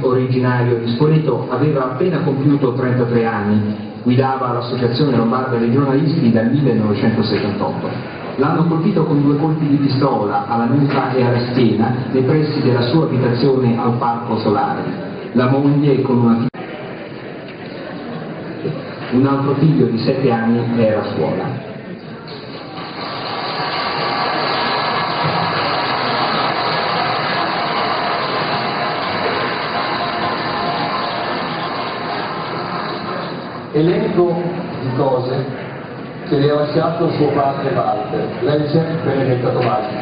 originario di Spoleto, aveva appena compiuto 33 anni, guidava l'Associazione Lombarda dei giornalisti dal 1978. L'hanno colpito con due colpi di pistola alla nuca e alla schiena nei pressi della sua abitazione al Parco Solare. La moglie con una figlia. Un altro figlio di 7 anni era a scuola. Elenco di cose che le ha lasciato suo padre Walter, legge Benedetta Tomasi.